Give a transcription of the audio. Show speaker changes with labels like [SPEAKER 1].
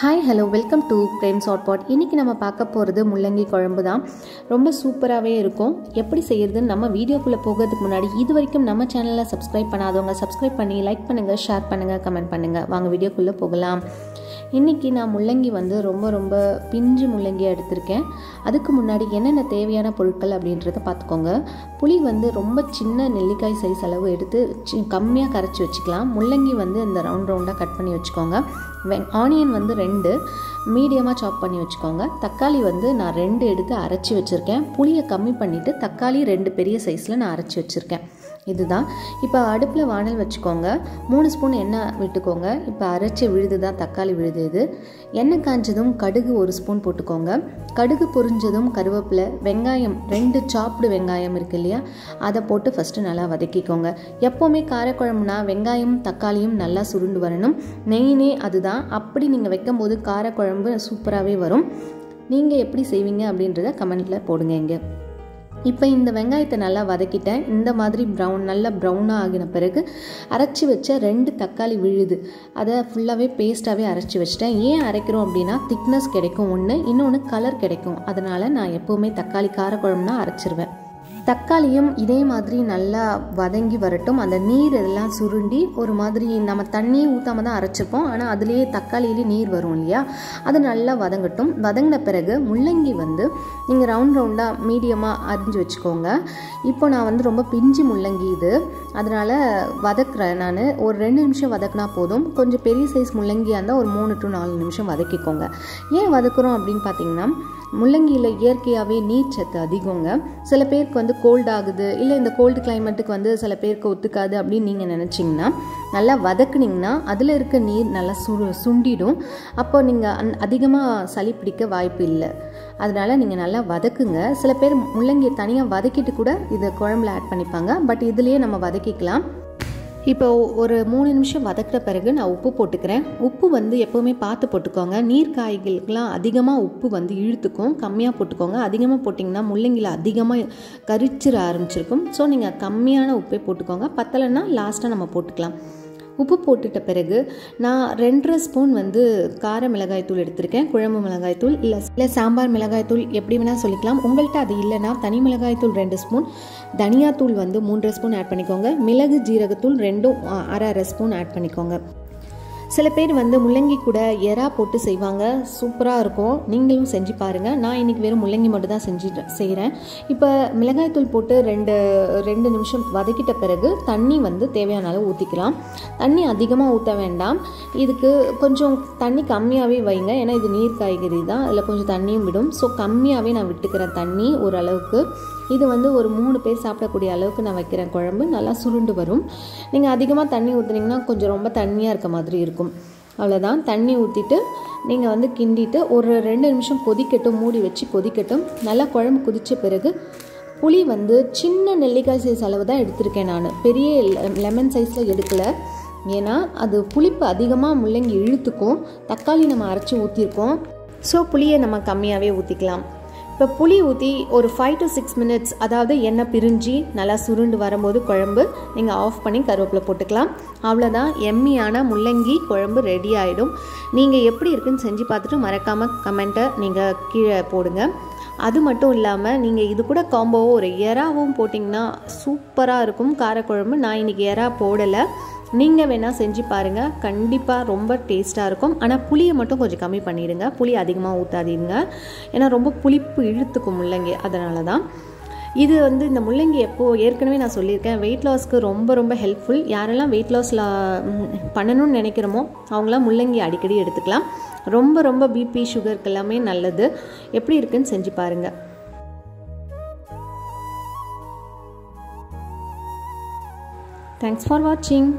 [SPEAKER 1] Hi hello welcome to Prem short pad இன்றைக்கி நம்ம பார்க்க போகிறது முள்ளங்கி குழம்பு தான். ரொம்ப சூப்பராகவே இருக்கும். எப்படி செய்கிறதுன்னு நம்ம வீடியோக்குள்ளே போகிறதுக்கு முன்னாடி இது வரைக்கும் நம்ம சேனலில் சப்ஸ்கிரைப் பண்ணாதவங்க சப்ஸ்கிரைப் பண்ணி லைக் பண்ணுங்கள் ஷேர் பண்ணுங்கள் கமெண்ட் பண்ணுங்கள் வாங்க வீடியோக்குள்ளே போகலாம். இன்றைக்கி நான் முள்ளங்கி வந்து ரொம்ப ரொம்ப பிஞ்சு முள்ளங்கியாக எடுத்திருக்கேன். அதுக்கு முன்னாடி என்னென்ன தேவையான பொருட்கள் அப்படின்றத பார்த்துக்கோங்க. புளி வந்து ரொம்ப சின்ன நெல்லிக்காய் சைஸ் அளவு எடுத்து கம்மியாக கரைச்சி வச்சுக்கலாம். முள்ளங்கி வந்து இந்த ரவுண்ட் ரவுண்டாக கட் பண்ணி வச்சுக்கோங்க. வென் ஆனியன் வந்து ரெண்டு மீடியமாக சாப் பண்ணி வச்சுக்கோங்க. தக்காளி வந்து நான் ரெண்டு எடுத்து அரைச்சி வச்சுருக்கேன். புளியை கம்மி பண்ணிவிட்டு தக்காளி ரெண்டு பெரிய சைஸில் நான் அரைச்சி வச்சுருக்கேன். இதுதான். இப்போ அடுப்பில் வானல் வச்சுக்கோங்க. மூணு ஸ்பூன் எண்ணெய் விட்டுக்கோங்க. இப்போ அரைச்சி விழுது தான் தக்காளி விழுது இது. எண்ணெய் காஞ்சதும் கடுகு ஒரு ஸ்பூன் போட்டுக்கோங்க. கடுகு பொரிஞ்சதும் கருவேப்பிலை வெங்காயம் ரெண்டு சாப்பிடு வெங்காயம் இருக்கு இல்லையா? அதை போட்டு ஃபஸ்ட்டு நல்லா வதக்கிக்கோங்க. எப்போவுமே காரக்குழம்புனா வெங்காயம் தக்காளியும் நல்லா சுருண்டு வரணும். நெய்னே அதுதான். அப்படி நீங்கள் வைக்கும்போது காரக்குழம்பு சூப்பராகவே வரும். நீங்கள் எப்படி செய்வீங்க அப்படின்றத கமெண்ட்டில் போடுங்க இங்கே. இப்போ இந்த வெங்காயத்தை நல்லா வதக்கிட்டேன். இந்த மாதிரி ப்ரௌன் நல்லா ப்ரௌனாக ஆகின பிறகு அரைச்சி வச்ச ரெண்டு தக்காளி விழுது. அதை ஃபுல்லாகவே பேஸ்ட்டாகவே அரைச்சி வச்சிட்டேன். ஏன் அரைக்கிறோம் அப்படின்னா திக்னஸ் கிடைக்கும் ஒன்று இன்னொன்று கலர் கிடைக்கும். அதனால் நான் எப்போவுமே தக்காளி காரக்குழம்புனா அரைச்சிருவேன். தக்காளியும் இதே மாதிரி நல்லா வதங்கி வரட்டும். அந்த நீர் எல்லாம் சுருண்டி ஒரு மாதிரி நம்ம தண்ணியை ஊற்றாம தான் அரைச்சிப்போம். ஆனால் அதுலேயே தக்காளியிலே நீர் வரும் இல்லையா? அது நல்லா வதங்கட்டும். வதங்கின பிறகு முள்ளங்கி வந்து நீங்கள் ரவுண்ட் ரவுண்டாக மீடியமாக அரிஞ்சு வச்சுக்கோங்க. இப்போ நான் வந்து ரொம்ப பிஞ்சு முள்ளங்கி இது. அதனால் வதக்குறேன் நான். ஒரு ரெண்டு நிமிஷம் வதக்குனா போதும். கொஞ்சம் பெரிய சைஸ் முள்ளங்கியாக இருந்தால் ஒரு மூணு டு நாலு நிமிஷம் வதக்கிக்கோங்க. ஏன் வதக்குறோம் அப்படின்னு பார்த்தீங்கன்னா முள்ளங்கியில் இயற்கையாகவே நீர் சத்து அதிகங்க. சில பேருக்கு வந்து கோல்ட் ஆகுது இல்லை இந்த கோல்டு கிளைமேட்டுக்கு வந்து சில பேருக்கு ஒத்துக்காது அப்படின்னு நீங்கள் நினச்சிங்கன்னா நல்லா வதக்குனிங்கன்னா அதில் இருக்க நீர் நல்லா சுரு சுண்டிடும். அப்போ நீங்கள் அந் அதிகமாக சளி பிடிக்க வாய்ப்பு இல்லை. அதனால் நீங்கள் நல்லா வதக்குங்க. சில பேர் முள்ளங்கியை தனியாக வதக்கிட்டு கூட இதை குழம்புல ஆட் பண்ணிப்பாங்க. பட் இதுலேயே நம்ம வதக்கிக்கலாம். இப்போ ஒரு மூணு நிமிஷம் வதக்கிற பிறகு நான் உப்பு போட்டுக்கிறேன். உப்பு வந்து எப்போவுமே பார்த்து போட்டுக்கோங்க. நீர் காய்களுக்கெலாம் அதிகமாக உப்பு வந்து இழுத்துக்கும். கம்மியாக போட்டுக்கோங்க. அதிகமாக போட்டிங்கன்னா முள்ளங்கியில் அதிகமாக கரிச்சிட ஆரம்பிச்சிருக்கும். ஸோ நீங்கள் கம்மியான உப்பே போட்டுக்கோங்க. பத்தலைன்னா லாஸ்ட்டாக நம்ம போட்டுக்கலாம். உப்பு போட்டுட்ட பிறகு நான் ரெண்டரை ஸ்பூன் வந்து கார மிளகாய்த்தூள் எடுத்திருக்கேன் குழம்பு மிளகாய்த்தூள் இல்லை இல்லை சாம்பார் மிளகாய்த்தூள் எப்படி வேணால் சொல்லிக்கலாம். உங்கள்கிட்ட அது இல்லைன்னா தனி மிளகாய்த்தூள் ரெண்டு ஸ்பூன் தனியாத்தூள் வந்து மூன்றரை ஸ்பூன் ஆட் பண்ணிக்கோங்க. மிளகு ஜீரகத்தூள் ரெண்டும் அரை அரை ஸ்பூன் ஆட் பண்ணிக்கோங்க. சில பேர் வந்து முள்ளங்கி கூட எறா போட்டு செய்வாங்க. சூப்பராக இருக்கும். நீங்களும் செஞ்சு பாருங்கள் நான் இன்றைக்கி வெறும் முள்ளங்கி மட்டும் தான் செஞ்சு செய்கிறேன் இப்போ மிளகாய்த்தூள் போட்டு ரெண்டு ரெண்டு நிமிஷம் வதக்கிட்ட பிறகு தண்ணி வந்து தேவையான அளவு ஊற்றிக்கலாம் தண்ணி அதிகமாக ஊற்ற வேண்டாம். இதுக்கு கொஞ்சம் தண்ணி கம்மியாகவே வைங்க. ஏன்னா இது நீர் காய்கறி தான். அதில் கொஞ்சம் தண்ணியும் விடும். ஸோ கம்மியாகவே நான் விட்டுக்கிறேன் தண்ணி ஓரளவுக்கு இது வந்து ஒரு மூணு பேர் சாப்பிடக்கூடிய அளவுக்கு நான் வைக்கிறேன் குழம்பு. நல்லா சுருண்டு வரும். நீங்கள் அதிகமாக தண்ணி ஊற்றுனீங்கன்னா கொஞ்சம் ரொம்ப தண்ணியாக இருக்க மாதிரி இருக்கும். அவ்வளோதான் தண்ணி ஊற்றிட்டு நீங்கள் வந்து கிண்டிட்டு ஒரு ரெண்டு நிமிஷம் கொதிக்கட்டும். மூடி வச்சு கொதிக்கட்டும். நல்லா குழம்பு குதித்த பிறகு புளி வந்து சின்ன நெல்லிக்காய் சைஸ் அளவு தான் எடுத்திருக்கேன் நான். பெரிய லெமன் சைஸில் எடுக்கலை. ஏன்னா அது புளிப்பு அதிகமாக முள்ளங்கி இழுத்துக்கும். தக்காளி நம்ம அரைச்சி ஊற்றிருக்கோம் ஸோ புளியை நம்ம கம்மியாகவே ஊற்றிக்கலாம் இப்போ புளி ஊற்றி ஒரு ஃபைவ் டு சிக்ஸ் மினிட்ஸ் அதாவது எண்ணெய் பிரிஞ்சு நல்லா சுருண்டு வரும்போது குழம்பு நீங்கள் ஆஃப் பண்ணி கருவேப்பிலை போட்டுக்கலாம். அவ்வளோதான் எம்மியான முள்ளங்கி குழம்பு ரெடி ஆகிடும் நீங்கள் எப்படி இருக்குன்னு செஞ்சு பார்த்துட்டு மறக்காமல் கமெண்ட்டை நீங்கள் கீழே போடுங்க. அது மட்டும் இல்லாமல் நீங்கள் இது கூட காம்போவோ ஒரு எறாவும் போட்டிங்கன்னா சூப்பராக இருக்கும். காரக்குழம்பு நான் இன்றைக்கி எறா போடலை. நீங்கள் வேணால் செஞ்சு பாருங்கள் கண்டிப்பாக ரொம்ப டேஸ்ட்டாக இருக்கும். ஆனால் புளியை மட்டும் கொஞ்சம் கம்மி பண்ணிடுங்க. புளி அதிகமாக ஊற்றாதீங்க ஏன்னா ரொம்ப புளிப்பு இழுத்துக்கும் முள்ளங்கி அதனால தான் இது வந்து இந்த முள்ளங்கி எப்போது ஏற்கனவே நான் சொல்லியிருக்கேன். வெயிட் லாஸ்க்கு ரொம்ப ரொம்ப ஹெல்ப்ஃபுல் யாரெல்லாம் வெயிட் லாஸில் பண்ணணும்னு நினைக்கிறோமோ அவங்களாம் முள்ளங்கி அடிக்கடி எடுத்துக்கலாம். ரொம்ப ரொம்ப பிபி சுகருக்கு எல்லாமே நல்லது. எப்படி இருக்குன்னு செஞ்சு பாருங்கள் தேங்க்ஸ் ஃபார் வாட்சிங்